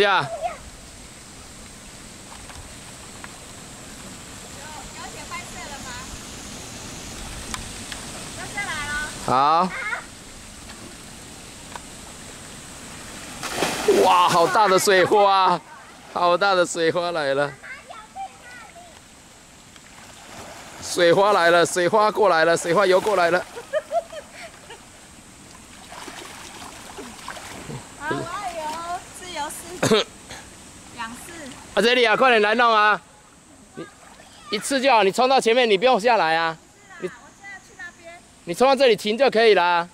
下。了吗？好。哇，好大的水花，好大的水花来了。水花来了，水花过来了，水花游过来了。好，我要游自由式，仰式。啊，这里啊，快点来弄啊！你一次就好，你冲到前面，你不用下来啊。你啊，我现在去那边。你冲到这里停就可以了。